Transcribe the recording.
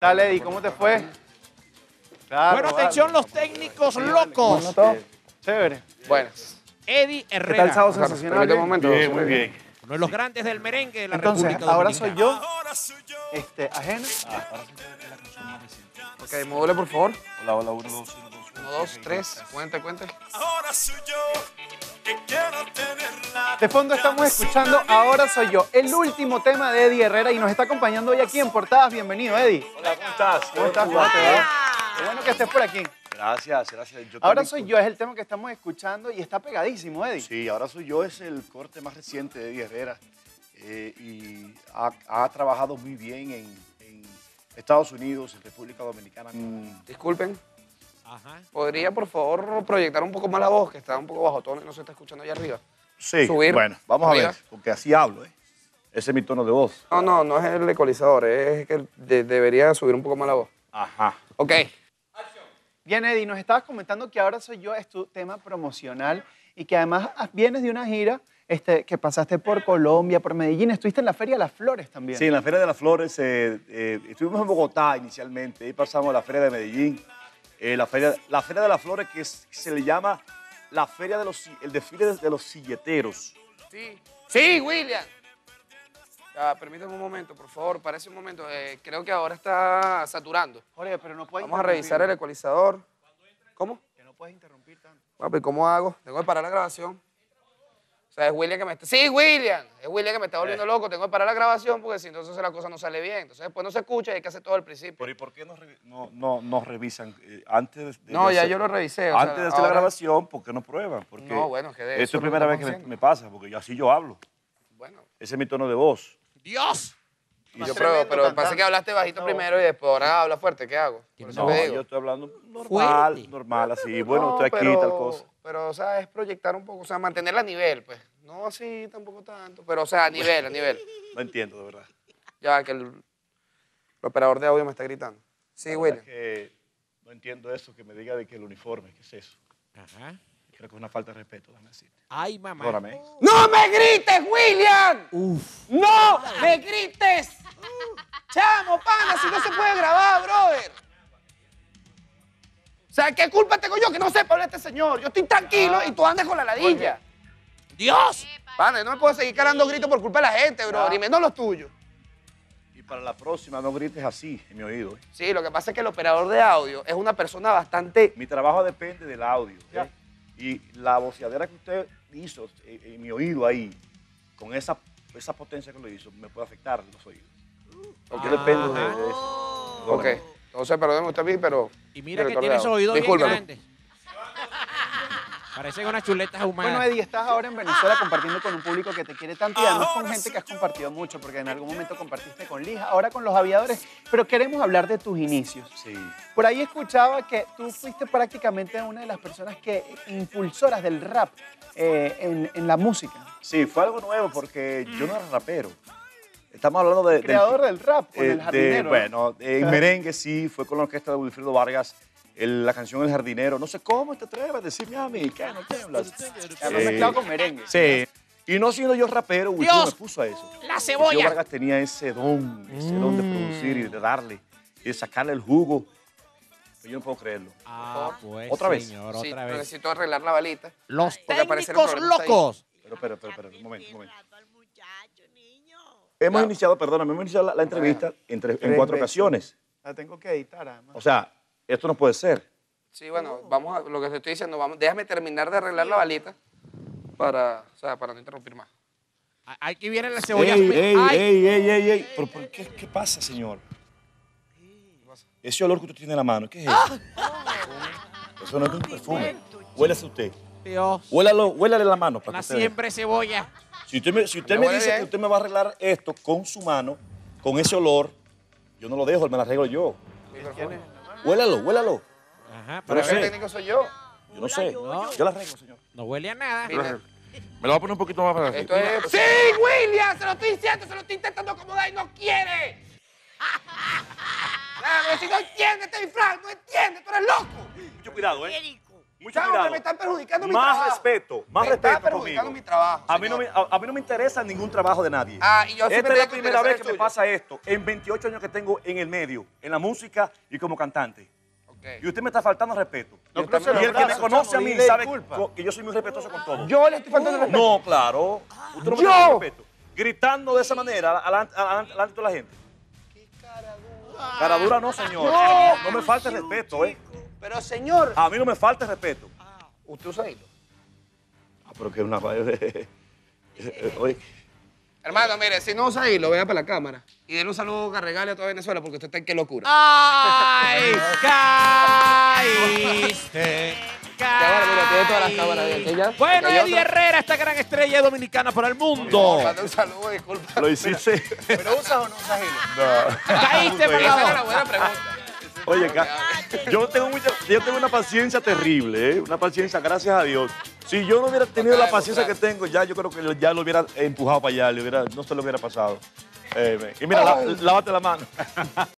Dale, Eddie, ¿cómo te fue? Claro, Bueno, vale. atención los técnicos locos. Chévere. Buenas. Eddie ¿Qué Herrera, tal, sábado Permíteme sensacional? un momento. Bien, muy bien. uno de los grandes del merengue de la Entonces, República ahora soy yo, este, ajeno. Ok, móvele, por favor. Hola, hola, uno, dos, uno, dos. Uno, dos, tres. Cuente, cuente. Ahora soy yo que. De fondo estamos escuchando Ahora Soy Yo, el último tema de Eddie Herrera y nos está acompañando hoy aquí en Portadas. Bienvenido, Eddie. Hola, ¿cómo estás? ¿Cómo estás? ¿Cómo te va? Qué bueno que estés por aquí. Gracias, gracias. Yo Ahora también- Soy Yo es el tema que estamos escuchando y está pegadísimo, Eddie. Sí, ahora soy yo, es el corte más reciente de Eddie Herrera eh, y ha, ha trabajado muy bien en, en Estados Unidos, en República Dominicana. Mm, Disculpen. Ajá. ¿Podría, por favor, proyectar un poco más la voz, que está un poco bajo tono y no se está escuchando allá arriba? Sí, Subir. bueno, vamos a ver, porque así hablo, ¿eh? Ese es mi tono de voz. No, no, no es el ecualizador, es que de- debería subir un poco más la voz. Ajá. Ok. Bien, Eddie, nos estabas comentando que Ahora Soy Yo es tu tema promocional y que además vienes de una gira este, que pasaste por Colombia, por Medellín, estuviste en la Feria de las Flores también. Sí, en la Feria de las Flores, eh, eh, estuvimos en Bogotá inicialmente, ahí pasamos a la Feria de Medellín, eh, la, feria, la Feria de las Flores que es- se le llama la Feria de los, el desfile de los silleteros. Sí. Sí, William. Ya, permíteme un momento, por favor, parece un momento. eh, creo que ahora está saturando. Jorge, pero no puedes Vamos a revisar el ecualizador. ¿Cómo? Que no puedes interrumpir tanto. Papi, ¿cómo hago? Tengo que parar la grabación. O sea, es William que me está... Sí, William. Es William que me está volviendo loco. Tengo que parar la grabación porque si no, entonces la cosa no sale bien. Entonces después no se escucha y hay que hacer todo al principio. Pero ¿y por qué no, no, no, no revisan eh, antes de, No, ya hacer- yo lo revisé. o Antes sea, de hacer la grabación, ¿por qué no prueban? Porque No, bueno, que de Esto eso es lo primera vez que me, pasa, porque yo, así yo hablo. Bueno, Ese es mi tono de voz. Dios. Y yo pruebo, pero pasa que hablaste bajito No. primero y después ahora habla fuerte. ¿Qué hago? Por eso No, te digo. yo estoy hablando normal, Fuerte. normal, así. Bueno, No, estoy aquí, pero, tal cosa. Pero, o sea, es proyectar un poco, o sea, mantenerla a nivel, pues. No así, tampoco tanto, pero, o sea, a nivel, a nivel. No entiendo, de verdad. Ya que el, el operador de audio me está gritando. Sí, William. es que no entiendo eso, que me diga de que el uniforme, ¿qué es eso? Ajá. Creo que es una falta de respeto, déjame decirte. Ay, mamá. Perdóname. ¡No me grites, William! Uf. ¡No me grites! Chamo, pana, si no se puede grabar, brother. O sea, ¿qué culpa tengo yo que no sepa hablar este señor? Yo estoy tranquilo y tú andas con la ladilla. Dios. Pana, yo no me puedo seguir cargando gritos por culpa de la gente, bro, ni menos los tuyos. Y para la próxima, no grites así en mi oído. ¿eh? Sí, lo que pasa es que el operador de audio es una persona bastante... Mi trabajo depende del audio. ¿eh? Y la voceadera que usted hizo eh, en mi oído ahí, con esa, esa potencia que lo hizo, me puede afectar los oídos. Yo dependo de, de eso. Ok, entonces perdóneme usted a mí, pero... Y mira que tienes audio. oídos bien grandes. Parecen unas chuletas Bueno, humanas. Eddie, estás ahora en Venezuela compartiendo con un público que te quiere tanto y además con gente que has compartido mucho, porque en algún momento compartiste con Lija, ahora con los aviadores, pero queremos hablar de tus inicios. Sí. Por ahí escuchaba que tú fuiste prácticamente una de las personas que impulsoras del rap eh, en, en la música. Sí, fue algo nuevo porque yo no era rapero. Estamos hablando de... del- Creador del rap con Eh, el de- jardinero. bueno, en Ajá. merengue sí, fue con la orquesta de Wilfrido Vargas, el- la canción El Jardinero. No sé cómo te atreves a decirme a mí, ¿qué no? Además Eh, mezclado con merengue. Sí. Y no siendo yo rapero, Dios, me puso a eso. la cebolla. Vargas tenía ese don, ese don de producir y de darle, y de sacarle el jugo. Pero yo no puedo creerlo. Ah, pues, ¿Otra vez? señor, Sí, otra vez. necesito arreglar la balita. Los técnicos locos. Pero, pero, pero, pero, un momento, un momento. Hemos Ya. iniciado, perdóname, hemos iniciado la, la entrevista en, tres- en cuatro veces. ocasiones. La tengo que editar además. O sea, esto no puede ser. Sí, bueno, vamos a lo que te estoy diciendo, vamos, déjame terminar de arreglar la balita para, o sea, para no interrumpir más. Aquí viene la cebolla. Ey, ey, Ay, ey, ey, ey, ey. ¿Pero por qué, qué pasa, señor? Ese olor que usted tiene en la mano, ¿qué es eso? Eso no es un perfume. Huélese usted. Dios. Huélalo, huélale la mano para La que usted vea. siempre cebolla. Si usted me, si usted Me dice bien. que usted me va a arreglar esto con su mano, con ese olor, yo no lo dejo, me lo arreglo yo. Mi perfume. Huélalo, huélalo. Ajá, Pero el técnico soy yo. Yo no sé. No. Yo la arreglo, señor. no huele a nada. Mira, Me lo voy a poner un poquito más para esto es... ¡Sí, William! Se lo estoy diciendo, se lo estoy intentando acomodar y no quiere. Claro, si no entiende este disfraz, no entiende, tú eres loco. Mucho cuidado, ¿eh? Mucho cuidado. que me están perjudicando mi Más trabajo. respeto, más Me están respeto perjudicando conmigo. mi trabajo, A mí, no me, a, a mí no me interesa ningún trabajo de nadie. Ah, y yo Esta es la que primera vez que me pasa esto, en 28 años que tengo en el medio, en la música y como cantante. Y usted me está faltando respeto. No y el que me conoce a mí sabe que yo soy muy respetuoso con todo. Yo le estoy faltando el respeto. No, claro. Usted no me Yo. falta respeto. Gritando de esa manera alante de toda la gente. Cara dura no, señor. No. No me falta respeto, ¿eh? Pero señor, A mí no me falta respeto. usted usa hilo. Ah, pero que es una... Oye, Hermano, mire, si no usa hilo, vea para la cámara. Y denle un saludo a regale a toda Venezuela porque usted está en qué locura. ¡Ay! ¡Caíste! Vale, mira, tiene todas las cámaras ¿ya? Bueno, Eddie otra. Herrera, esta gran estrella dominicana para el mundo. Manda un saludo, disculpa. lo hiciste. ¿Pero usas o no usas hilo? Caíste, Esa era la buena pregunta. Oye, yo tengo, mucha, yo tengo una paciencia terrible, ¿eh? Una paciencia, gracias a Dios. Si yo no hubiera tenido la paciencia que tengo, ya yo creo que ya lo hubiera empujado para allá, le hubiera, no se lo hubiera pasado. Eh, y mira, lá- lávate la mano.